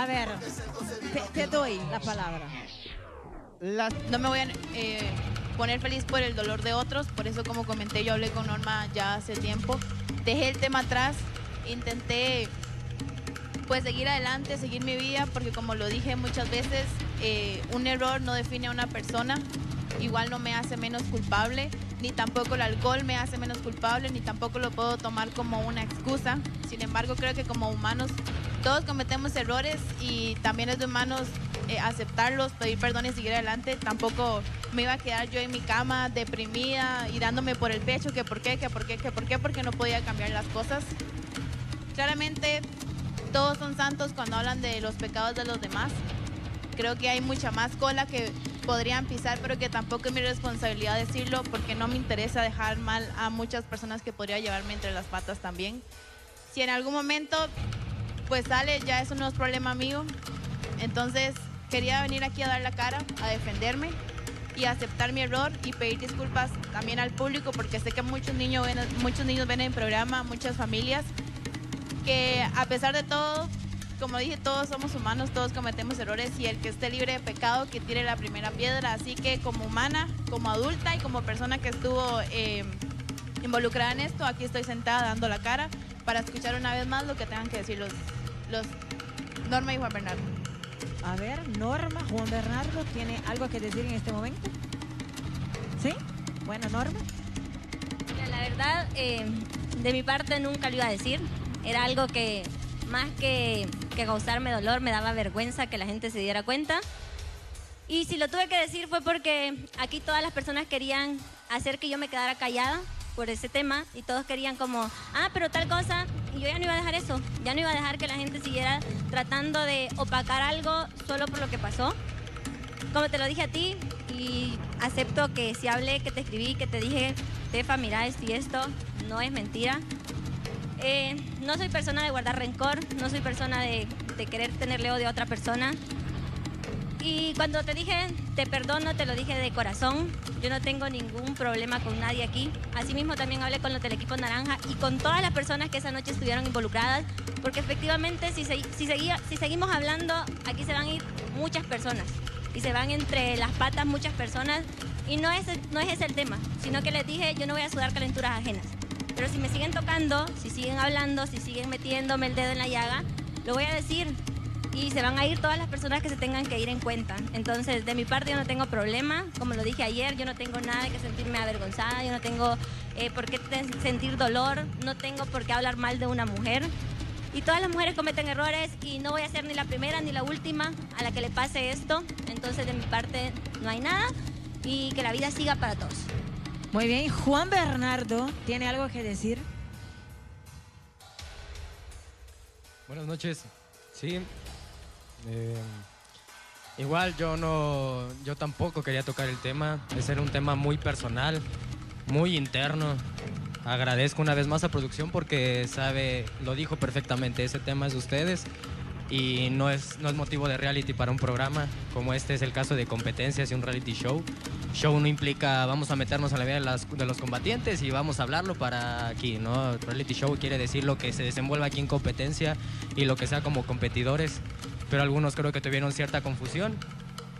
A ver, te, te doy la palabra. La- No me voy a eh, poner feliz por el dolor de otros, por eso como comenté, yo hablé con Norma ya hace tiempo. Dejé el tema atrás, intenté pues seguir adelante, seguir mi vida, porque como lo dije muchas veces, eh, un error no define a una persona, igual no me hace menos culpable, ni tampoco el alcohol me hace menos culpable, ni tampoco lo puedo tomar como una excusa. Sin embargo, creo que como humanos todos cometemos errores y también es de humanos eh, aceptarlos, pedir perdón y seguir adelante. Tampoco me iba a quedar yo en mi cama deprimida y dándome por el pecho que por qué, que por qué, que por qué, porque no podía cambiar las cosas. Claramente todos son santos cuando hablan de los pecados de los demás. Creo que hay mucha más cola que podrían pisar, pero que tampoco es mi responsabilidad decirlo porque no me interesa dejar mal a muchas personas que podría llevarme entre las patas también. Si en algún momento pues sale, ya eso no es problema mío. Entonces quería venir aquí a dar la cara, a defenderme y aceptar mi error y pedir disculpas también al público porque sé que muchos niños ven, muchos niños ven el programa, muchas familias que a pesar de todo, como dije, todos somos humanos, todos cometemos errores y el que esté libre de pecado que tire la primera piedra. Así que como humana, como adulta y como persona que estuvo eh, involucrada en esto, aquí estoy sentada dando la cara para escuchar una vez más lo que tengan que decir los, los Norma y Juan Bernardo. A ver, Norma, Juan Bernardo, ¿tiene algo que decir en este momento? ¿Sí? Bueno, Norma. Mira, La verdad, eh, de mi parte nunca lo iba a decir. Era algo que más que, causarme dolor, me daba vergüenza que la gente se diera cuenta. Y si lo tuve que decir fue porque aquí todas las personas querían hacer que yo me quedara callada por ese tema y todos querían como, ah, pero tal cosa, y yo ya no iba a dejar eso, ya no iba a dejar que la gente siguiera tratando de opacar algo solo por lo que pasó. Como te lo dije a ti, y acepto que si hablé, que te escribí, que te dije, Tefa, mira esto y esto, no es mentira. Eh, no soy persona de guardar rencor, no soy persona de, querer tenerle odio a otra persona. Y cuando te dije, te perdono, te lo dije de corazón. Yo no tengo ningún problema con nadie aquí. Asimismo, también hablé con los del equipo naranja y con todas las personas que esa noche estuvieron involucradas, porque efectivamente, si, seguimos hablando, aquí se van a ir muchas personas y se van entre las patas muchas personas. Y no es ese el tema, sino que les dije, yo no voy a sudar calenturas ajenas. Pero si me siguen tocando, si siguen hablando, si siguen metiéndome el dedo en la llaga, lo voy a decir y se van a ir todas las personas que se tengan que ir en cuenta. Entonces, de mi parte yo no tengo problema, como lo dije ayer, yo no tengo nada que sentirme avergonzada, yo no tengo eh, por qué sentir dolor, no tengo por qué hablar mal de una mujer. Y todas las mujeres cometen errores y no voy a ser ni la primera ni la última a la que le pase esto. Entonces, de mi parte no hay nada y que la vida siga para todos. Muy bien, Juan Bernardo, ¿tiene algo que decir? Buenas noches. Sí. eh, igual yo no, yo tampoco quería tocar el tema. Ese era un tema muy personal, muy interno. Agradezco una vez más a producción porque sabe, lo dijo perfectamente. Ese tema es de ustedes y no es, no es motivo de reality para un programa como este es el caso de competencias y un reality show. Show no implica vamos a meternos en la vida de, los combatientes y vamos a hablarlo para aquí, ¿no? Reality show quiere decir lo que se desenvuelve aquí en competencia y lo que sea como competidores, pero algunos creo que tuvieron cierta confusión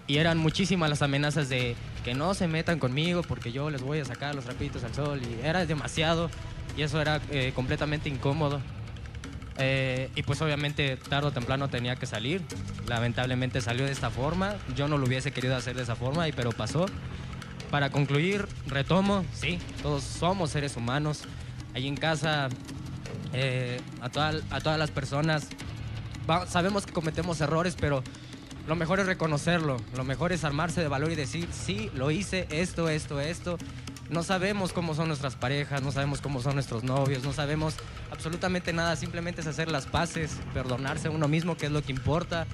y eran muchísimas las amenazas de que no se metan conmigo porque yo les voy a sacar los trapitos al sol y era demasiado y eso era eh, completamente incómodo. Eh, y pues obviamente tarde o temprano tenía que salir. Lamentablemente salió de esta forma. Yo no lo hubiese querido hacer de esa forma, pero pasó. Para concluir, retomo, sí, todos somos seres humanos. Ahí en casa, eh, a, toda- a todas las personas, sabemos que cometemos errores, pero lo mejor es reconocerlo. Lo mejor es armarse de valor y decir, sí, lo hice, esto, esto, esto. No sabemos cómo son nuestras parejas, no sabemos cómo son nuestros novios, no sabemos absolutamente nada. Simplemente es hacer las paces, perdonarse a uno mismo, que es lo que importa,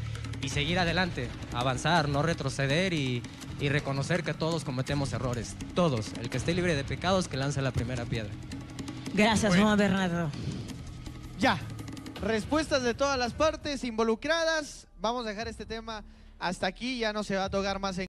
y seguir adelante, avanzar, no retroceder y, y reconocer que todos cometemos errores. Todos. El que esté libre de pecados, que lance la primera piedra. Gracias, Bueno. Juan Bernardo. Ya. Respuestas de todas las partes involucradas. Vamos a dejar este tema hasta aquí. Ya no se va a tocar más en